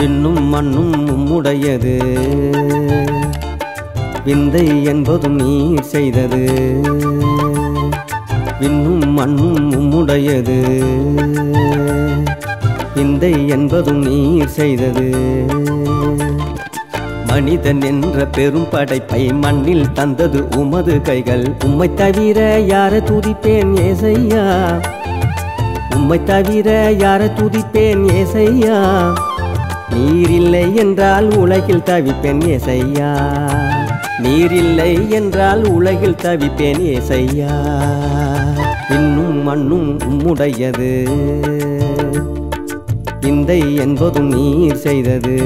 விண்ணும் மண்ணும் உம்முடையது. விந்தை என்பதும் நீர் செய்தது. விண்ணும் மண்ணும் உம்முடையது. விந்தை என்பதும் நீர் செய்தது. மனிதன் என்ற பெரும் படைப்பை மண்ணில் தந்தது உமது கைகள். உம்மை தவிர யார துதிப்பேன் ஏசையா? உம்மை தவிர யார துதிப்பேன் ஏசையா? நீரில்லை என்றால் உலகில் தவிப்பேன் ஏசையா. நீரில்லை என்றால் உலகில் தவிப்பேன் ஏசையா. இன்னும் மண்ணும் உம்முடையது. இந்த என்பதும் நீர் செய்தது.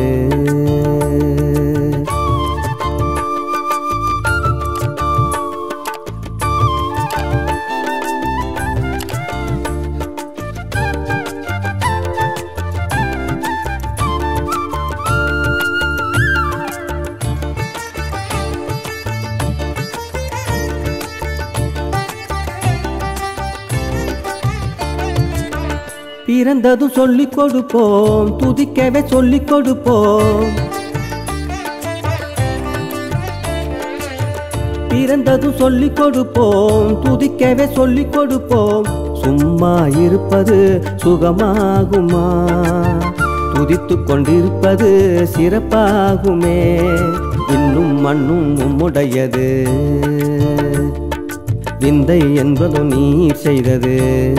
பிறந்ததும் சொல்லிக் கொடுப்போம் துதிக்கவே சொல்லிக் கொடுப்போம். பிறந்ததும் சொல்லிக் கொடுப்போம் துதிக்கவே சொல்லிக் கொடுப்போம். சும்மா இருப்பது சுகமாகுமா? துதித்து கொண்டிருப்பது சிறப்பாகுமே? இன்னும் மண்ணும் உம்முடையது. விந்தை என்பதும் நீர் செய்தது.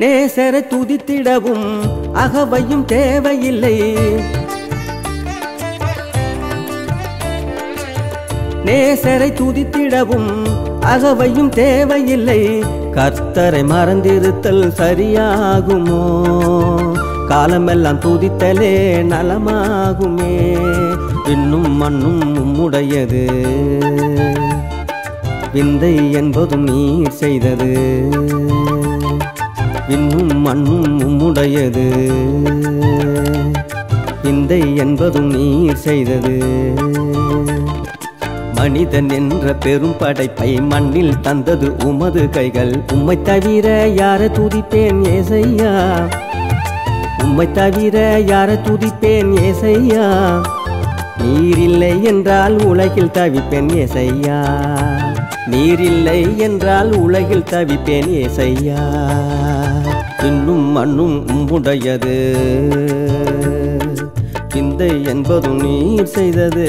நேசரை துதித்திடவும் அகவையும் தேவையில்லை. நேசரை துதித்திடவும் அகவையும் தேவையில்லை. கர்த்தரை மறந்திருத்தல் சரியாகுமோ? காலமெல்லாம் துதித்தலே நலமாகுமே. இன்னும் மண்ணும் உம்முடையது. விந்தை என்பதும் நீர் செய்தது. விண்ணும் மண்ணும் உம்முடையது. விந்தை என்பதும் நீர் செய்தது. மனிதன் என்ற பெரும் படைப்பை மண்ணில் தந்தது உமது கைகள். உம்மை தவிர யார துதிப்பேன் ஏசையா? உம்மை தவிர யார துதிப்பேன் ஏசையா? நீரில்லை என்றால் உலகில் தவிப்பேன் ஏசையா. நீரில்லை என்றால் உலகில் தவிப்பேன் ஏசையா. இன்னும் மண்ணும் உம்முடையது. சிந்தை என்பதும் நீர் செய்தது.